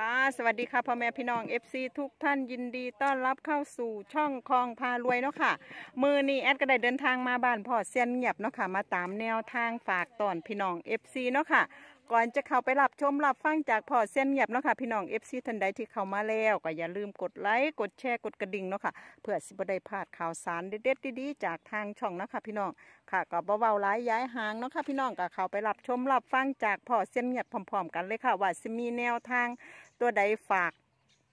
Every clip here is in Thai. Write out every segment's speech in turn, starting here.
ค่ะ สวัสดีค่ะพ่อแม่พี่น้อง FC ทุกท่านยินดีต้อนรับเข้าสู่ช่องคลองพารวยเนาะค่ะ มือนี้แอดก็ได้เดินทางมาบ้านพ่อเซียนเงียบเนาะค่ะ มาตามแนวทางฝากตอนพี่น้อง FC เนาะค่ะ ก่อนจะเข้าไปรับชมรับฟังจากพ่อเซียนเงียบเนาะค่ะพี่น้อง FC ท่านใดที่เข้ามาแล้วก็อย่าลืมกดไลค์กดแชร์กดกระดิ่งเนาะค่ะเพื่อสิบได้พลาดข่าวสารเด็ดๆดีๆจากทางช่องเนาะค่ะพี่น้องค่ะก็เบาๆหลายย้ายหางเนาะค่ะพี่น้องก็เข้าไปรับชมรับฟังจากพ่อเซียนเงียบพร้อม ๆ กันเลยค่ะว่าสิมีแนวทาง ตัวใดฝาก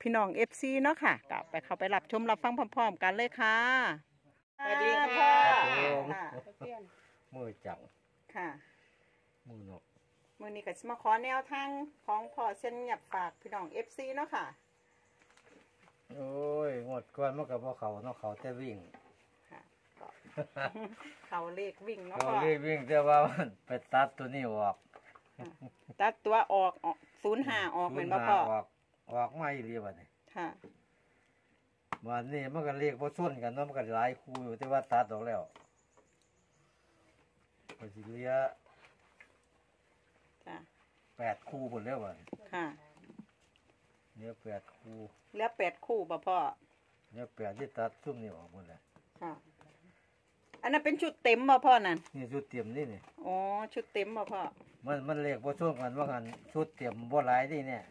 พี่น้อง FC เนาะค่ะก็ไปเข้าไปรับชมรับฟังพร้อมๆกันเลยค่ะสวัสดีค่ะค่ะ มือจังค่ะ มือนกมือนี้ก็จะมาขอแนวทางของพ่อเซียนเงียบฝากพี่น้อง FC เนาะค่ะ โอ้ยงดก่อนมันกับพวกเขาเนาะเขาแต่วิ่งค่ะก็เขาเลขวิ่งเนาะเขาพ่อเรียกวิ่งแต่ว่ามันไปตัดตัวนี้ออก ตัดตัวออก ศูนย์ห้าออกเหมือนบ่พ่อออกออกไม่เรียบนี่ค่ะวันนี้มันก็เรียกพอส้นกันเนาะมันก็หลายคู่อยู่แต่ว่าตัดออกแล้วก็สิเหลียจ้ะแปดคู่หมดแล้ววันค่ะเหลือแปดคู่เหลือแปดคู่บ่พ่อเหลือแปดที่ตัดซุ่มนี่ออกหมดเลยค่ะอันนั้นเป็นชุดเต็มบ่พ่อนั่นนี่ชุดเตรียมนี่นี่อ๋อชุดเต็มบ่พ่อ มันมันเรียกพอส้นกันว่ากันชุดเตรียมบ่หลายนี่เนี่ย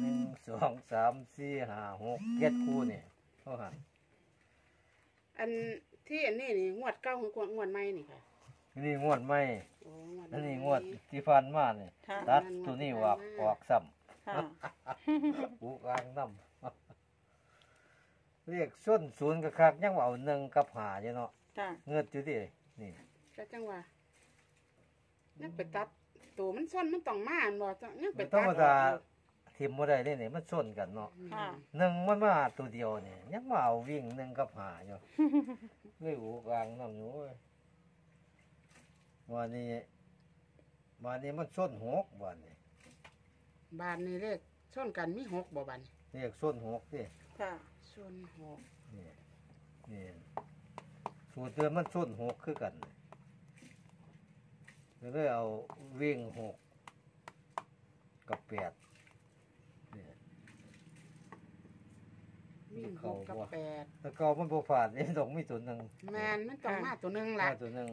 หนึ่งสองสามสี่ห้าหกเจ็ดคู่นี่เท่าหันอันที่อันนี้นี่งวดเก้าของงวดใหม่นี่ค่ะนี่งวดไม่โอ้งวดอันนี้ใหม่งวดที่ฟันมานี่ค่ะ ตัดตัวนี้ออกออกซ้ค่ะำปูกลางน้ำเรียกส้นศูนย์กระคักยังว่าเอาหนึ่งกับหาอยู่เนาะจ้ะเงือดอยู่ดินี่ก็จังว่ายังไปตัด ตัวมันซ่อนมันต้องมาอันบ่จังยังไปมันธรตัดรมดาทิมบ่ได้นี่นี่มันส้นกันเนาะค่ะ หนึ่งมันมาตัวเดียวนี่ยังมาเอาวิ่งหนึ่งกับหาอยู่ เลยอูกลางน้ำอยู่เว้ยวันนี้วันนี้มันส้นหกวันนี้บานนี่เลขซ่อนกันมีหกบ่บัดนเรียกส้นหกสิค่ะ ซ่อนหกนี่นี่สูตรเดิมมันส้นหกคือกัน ก็เลยเอาวิ่งหกกับแปดนี่มีหกกับแปดแล้วก็มันโปรฟาดนี่ต้องมีตัวหนึ่งแมนมันต้องมาตัวหนึงมาละตัวหนึ่ง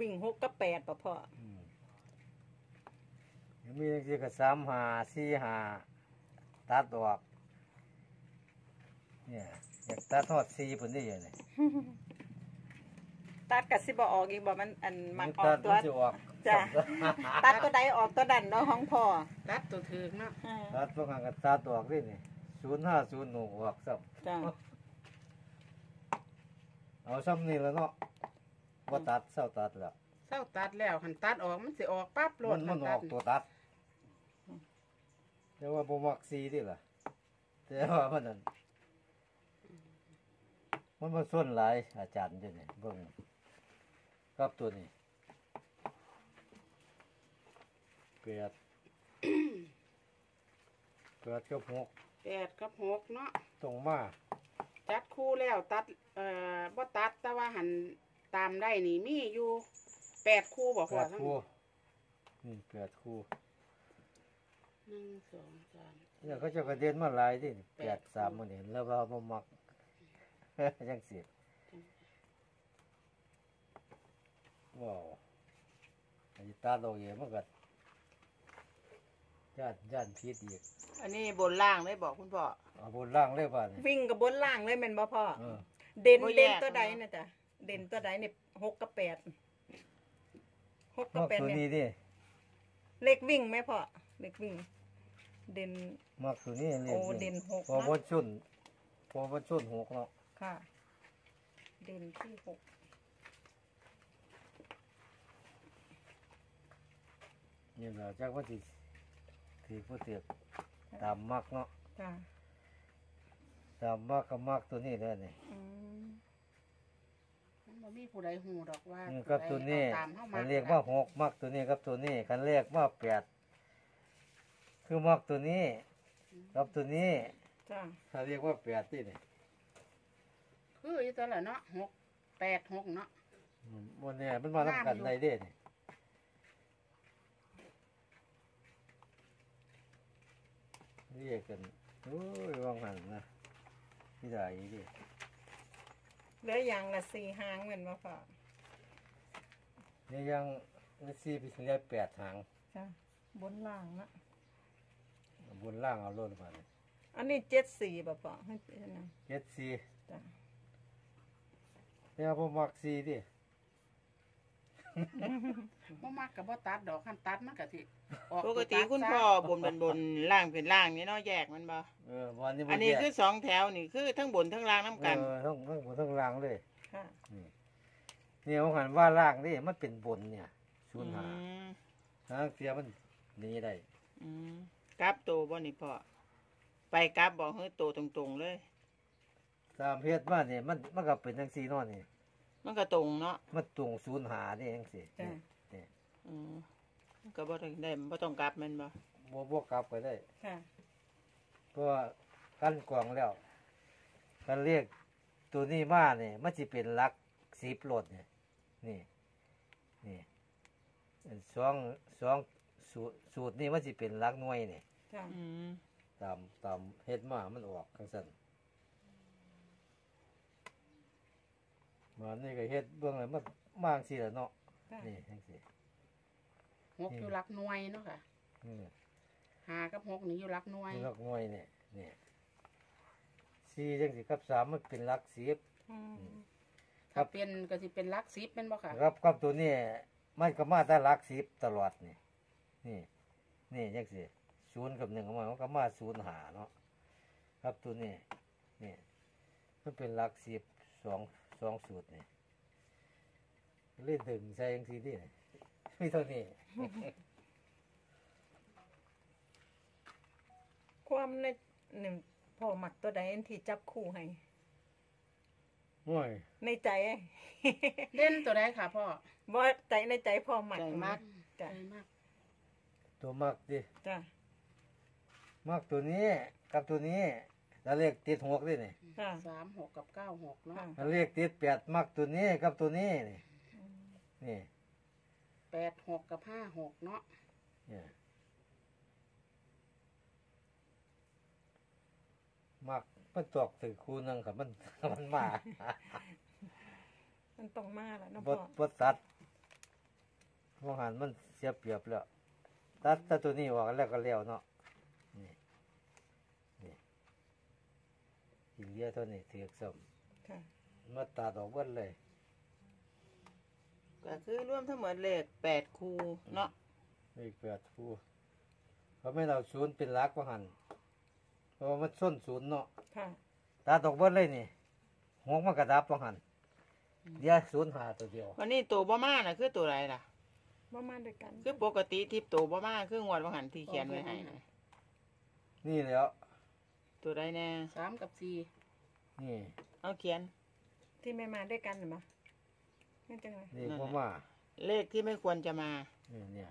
วิ่งหกกับแปดบ่พ่ออืมยังมีอย่างที่ก็สามหาสี่หาตัดออกเนี่ยอยากตัดทอดสี่ผลได้ยังไง ตัดกับสิบ่ออกอีกบ่มันอันมันออตักดตัมัวนจะออกจ้ะตัดตัวใดออกตัวดันเนาะของพ่อตัดตัวถือเนาะอ่าตัดพวกงานก็ตัดออกด้วยนี่ศูนย์ห้าศูนย์หกออกซ้จ้ะำเอาซ้ำนี่แล้วเนาะว่าตัดเศร้าตัดแล้วเศร้าตัดแล้วหันตัดออกมันสิออกปั๊บโลมัดนมันอตัอดกตัวตัดแต่ว่าบ่มักซีดิล่ะแต่ว่ามันนั่นมันมาส่วนหลายอาจารย์เดี๋ยวนี้เบิ่ง กับตัวนี้เปียดเปียดกับหกแปดกับหกเนาะตรงมาจัดคู่แล้วตัดเอ่อบ่ตัดแต่ว่าหันตามได้นี่มีอยู่แปดคู่บ่แปพ่อดทั้งคู่นี่แปดคู่หนึ่งสองสาม เนี่ยเขาจะกระเด็นมาหลายดิแปดสามมันเห็นแล้วว่าบ่มัก ยังเสีย ว้าวอันนี้ตาโตเยมันก็ย่านย่านพิษอีกอันนี้บนล่างเลยบอกคุณพ่อ เอาบนล่างเลยป่ะนี่วิ่งกับบนล่างเลยแม่นบ่พ่อ เออเด่นบ่แยกเด่นตัวใดนะจ๊ะเด่นตัวใดเนี่ยหกกับแปดหกนกับอกแปดตัวเนี่ยนี้ดิเลขวิ่งไหมพ่อเลขวิ่ง เด่น มากตัวนี้เรียโอ้เด่นหกพอนะวันชุนพอวันชุนหกเนาะค่ะ เด่นที่หก นี่แหละจากว่าที่ที่ผู้เตียกตามมักเนาะจ้ะตามมักก็มักตัวนี้แหล้วนี่ อืมมันบ่มีผู้ใดฮู้ดอกว่านี่กับตัวนี้เอาตามเฮาคัมานเรียกว่าหกมักตัวนี้กับตัวนี้คันเรียกว่าแปดคือมักตัวนี้กับตัวนี้จ้ะเขาเรียกว่าแปดที่นี่คืออยู่ตัวละเนาะหกแปดหกเนาะอืมวันนี้มันมาทำกันงามอยู่ในเด้นี่ เรียกกันโอ้ยว่างหันนะที่ใดดิเหลืออย่างละสี่หางเหมือนว่าพ่อนี่ยังนี่ซีไปถึงได้แปดหางจ้ะบนล่างนะบนล่างเอาโลดมาเลยอันนี้เจ็ดสี่บ่พ่อให้เป็นนะเจ็ดซีจ้ะเนี่ยผมมักซีดิ บ่มักก็บ่ตัดดอกคันตัดมันก็สิออกปกติตัดคุณซะพ่อบนเป็นบนล่างเป็นล่างนี่เนาะแยกมันบ่เออวันนี้บ่อันนี้แยกคือสองแถวนี่คือทั้งบนทั้งล่างน้ำกัน เออทั้งทั้งบนทั้งล่างเลยค่ะนี่เนี่ยผมหันว่าล่างนี่มันเป็นบนเนี่ยศูนย์หาอืมทางเสียมันหนีได้อืมกลับโตบ่นี่พ่อไปกลับบอกเฮ้ยโตตรงๆเลย ตามเพศมาเนี่ยมันมันก็เป็นจังซี่เนอนนี่ มันก็ตรงเนาะมันตรงศูนย์หานี่จังซี่จ้ะนี่อืมมันก็บ่ต้องได้บ่ต้องกลับแมันบ่บ่บวกกลับไปได้ ค่ะ เพราะว่ากันกล่องแล้วกันเรียกตัวนี้มาเนี่ยมันจะเป็นหลักสิบรถเนี่ยนี่นี่อันสองสองสูตรสูตรนี่มันจะเป็นหลักหน่วยเนี่ยจ้ะ อืมตามตามเฮ็ดมามันออกข้างสัน มันนี่ก็เฮ็ดเบื้องเลยมันมางสิละเนาะจ้ะนี่จังซี่หกอยู่หลักหน่วยเนาะค่ะนี่หากับหกนี่อยู่หลักหน่วยหลักหน่วยเนี่ยนี่สี่จังสิกับสามมันเป็นหลักสิบ อืมครัถ้าบ เป็นก็สิเป็นหลัก10แม่นบ่ค่ะครับครับตัวนี้มันก็มาแต่หลักสิบตลอดนี่นี่นี่ยังสิศูนย์กับหนึ่งของมันมันก็มาศูนย์หาเนาะครับตัวนี้นี่มันเป็นหลักสิบสอง สองสูตรนี่เล่นถึงใส่ยังสีนี่มีเท่านี้ ความในหนึ่งพ่อหมักตัวใดอันที่จับคู่ให้ โอ้ยในใจ เล่นตัวใดค่ะพ่อว่าใจในใจพ่อหมักใจมากจ้ะใจมากตัวมักดิจ้ะมักตัวนี้กับตัวนี้ แล้วเลขติดหกดินี่จ้ะสามหกกับเก้าหกเนาะค่ะแล้วเลขติดแปดมักตัวนี้กับตัวนี้นี่นี่แปดหกกับห้าหกเนาะเนี่ยมักมันตอกถือคูนึงครับมันมันมา มันต้องมาแล้วเนาะบพ่ดอบดตัดมองหันมันเสียเปรียบแล้วตัดแต่ตัวนี้ออกแล้วก็แล้วเนาะนี่นี่ กินเยอะเท่านี้เถือกสมค่ะ มาตัดออกเบิดเลยก็คือรวมทั้งหมดเลขแปดคู่เนาะไม่เกิดผู้เพราะไม่เราศูนย์เป็นหลักว่าหันเพราะว่ามันส้นศูนย์เนาะค่ะ ตัดออกเบิดเลยนี่หกมันกระดับว่าหันเดี๋ยวศูนย์หาตัวเดียววันนี้โตบ่มาน่ะคือตัวไรล่ะว่ามาด้วยกัน คือปกติที่โตบ่มาคืองวดว่าหันที่เขียนไว้ให้น่ะนี่แหล้ว ตัวใดแน่สามกับสี่นี่เอาเขียน ที่ไม่มาด้วยกันหรือมะนี่จังไงนี่นั่นพ่อน่ะมาเลขที่ไม่ควรจะมานี่เนี่ย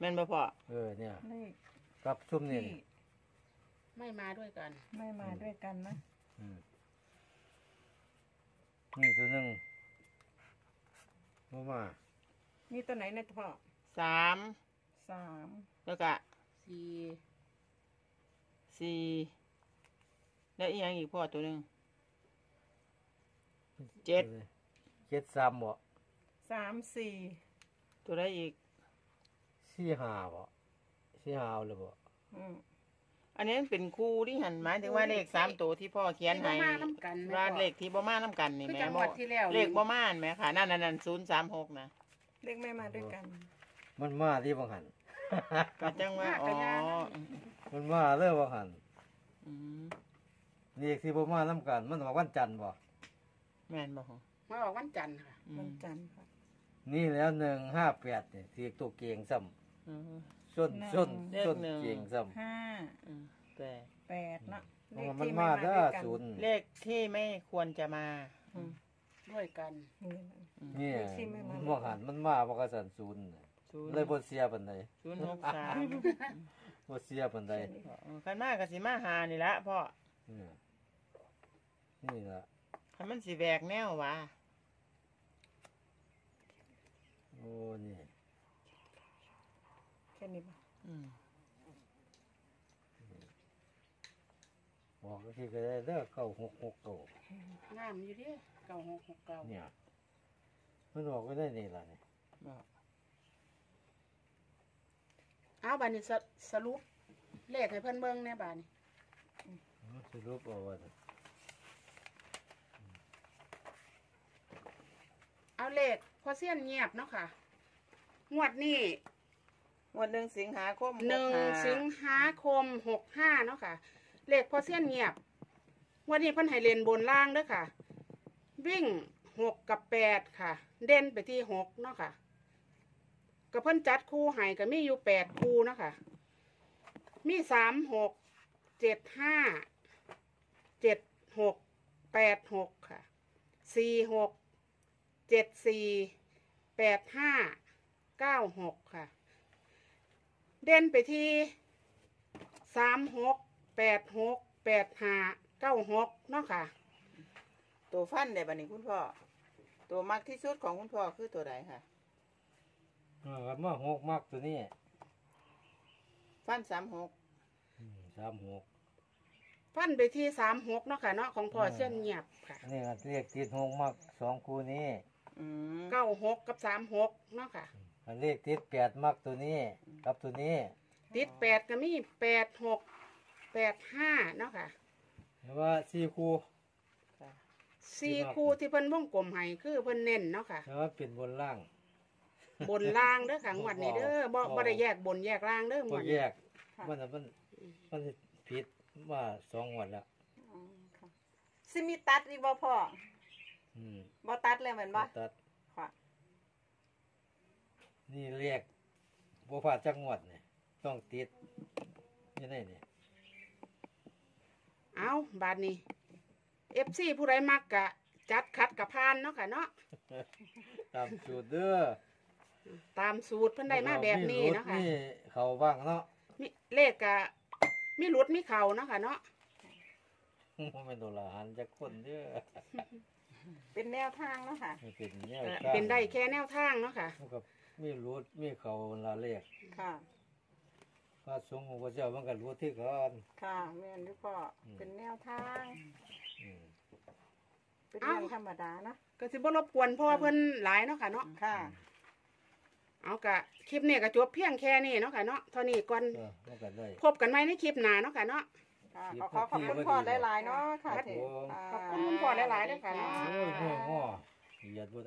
แม่นบ่พ่อเออเนี่ยเลขกับซุ่มนี่ที่นี่ไม่มาด้วยกัน ไม่มาด้วยกันนะอืมนี่ตัวหนึ่งพ่อมามีตัวไหนในพ่อสามสามแล้วก็สี่สี่ แล้วอีกอย่างอีกพ่อตัวหนึ่ง เจ็ด เจ็ดสามบ่สามสี่ตัวใดอีก สี่ห้าบ่สี่ห้าเอาเลยบ่อืมอันนี้มันเป็นคู่ที่หันหมายถึงว่าเลขสามตัวที่พ่อเขียนที่ให้บ่มาน้ำกันแม่ว่าพ่อเลขที่บ่มาน้ำกันนี่คือแม่จังหบ่วัดที่แล้วเลขบ่มาไหมค่ะนั่นนั่นนั่นศูนย์สามหกนะเลขไม่มาด้วยกัน มันมาที่บังหัน ก็จังว่าอ๋อ มันมาเลยบังหันอืม นี่ที่บ่มาน้ำกัน มันออกวันจันทร์บ่แม่นบ่ฮะมาออกวันจันทร์ค่ะ อืวัมนจันทร์ค่ะ นี่แล้วหนึ่งห้าแปดนี่ที่ตัวเก่งซ้อืมำส้นส้นเลขส้นหนึ่ง เก่งซ้ห้าอืมแปดแปดเนาะำเลเพราะขว่ามันที่มาไม่เด้อด้วยกันศูนย์เลขที่ไม่ควรจะมา อืมด้วยกันนี่นี่เลขที่ไม่มาบังหันมันมาบ่กระสันศูนย์น่ะศูนย์เลยบ่เสียปานใดศูนย์หกสามบ่เสียปานใดคันมากก็สิมาหานี่ละพ่ออืม นี่ล่ะคันมันสิแบกแนววะโอ้นี่แค่นี้ป่ะอืมอกก็ที่ก็ได้เด้อเก้าหกหกเก้างามอยู่เด้เก้าหกหกเก้าเนี่ยมันออกก็ได้นี่ล่ะนี่บอกเอาบานี้สสรุปเลขให้เพิ่นเบิ่งแหน่บานี้มันสรุปเอาว่า เอาเลขพอเสี้ยนเงียบเนาะค่ะ งวดนี้งวันหนึ่งสิงหาคมหนึ่ง65สิงหาคมหกห้าเนาะค่ะ เลขพอเสี้ยนเงียบ งวันนี้เพิ่นให้เล่นบนล่างเด้อค่ะ วิ่งหกกับแปดค่ะ เด่นไปที่หกเนาะค่ะก็เพิ่นจัดคู่ให้ก็มีอยู่แปดคู่เนาะค่ะ มีสามหกเจ็ดห้าเจ็ดหกแปดหกค่ะสี่หก เจ็ดสี่แปดห้าเก้าหกค่ะ เด่นไปที่สามหกแปดหกแปดห้าเก้าหกเนาะค่ะ ตัวฟันได้บัดนี้คุณพ่อ ตัวมักที่สุดของคุณพ่อคือตัวใดค่ะเออมาหกมักตัวนี้ฟันสามหกอืมสามหก ฟันไปที่สามหกเนาะค่ะเนาะของพ่อเส้นเงียบค่ะ อันนี้ก็เรียกติดหกมักสองคู่นี้ อืมเก้าหกกับสามหกเนาะค่ะ อันเรียกติดแปดมักตัวนี้ กับตัวนี้ติดแปดก็มีแปดหกแปดห้าเนาะค่ะหรือว่าสี่คู่ค่ะสี่คู่ที่เพิ่นวงกลมให้คือเพิ่นเน้นเนาะค่ะแล้วว่าเป็นบนล่าง บนล่างเด้อค่ะงวดนี้เด้อบ่บ่ได้แยกบนแยกล่างเด้อหมพวดกแยกมันน่ะมันมันผิดว่าสองงวันแล้ว อืมค่ะสิมีตัดอีกบ่พ่ออืม บ่ตัดเลยเหมือนบ่ตัดค่ะ นี่เรียกบัวผาดจักงวดเนี่ยต้องติดอยังไงเนี่ยเอาบาดนี้ FC ผู้ใดมักกะ จัดคัดกับพานเนาะค่ะเนาะตามสูตรเด้อตามสูตรเพิ่นได้มาแบบนี้เนาะค่ะนี่เขาบ้างเนาะมีเลขกะมีหลุดมีเข่าเนาะค่ะเนาะมันเป็นตัวละหันจะคนเด้อ เป็นแนวทางเนาะค่ะ มันเป็นแนวก็ทางเป็นได้แค่แนวทางเนาะค่ะ มันก็มีรูดมีเขาละเลขค่ะ พระสงฆ์ของพระเจ้ามันก็รู้ที่กันค่ะแม่นอยู่พ่ออมเป็นแนวทาง อืมเป็นเรื่องธรรมดานะก็สิบ่รบกวนเพราะว่าเพิ่นหลายเนาะค่ะเนาะ ค่ะ เอากะคลิปนี้ก็จบเพียงแค่นี้เนาะค่ะเนาะเท่านี้ก่อนเออมันก็ได้ พบกันใหม่ในคลิปหน้าเนาะค่ะเนาะ ค่ะสิบขอขอขอบคุณนาทีพ่อพอดีหลายๆเนาะค่ะครับที่ผมาขอบคุณคุณพ่อหลายๆด้วยค่ะโอ้ยโง่ๆเหยียดบ่ได้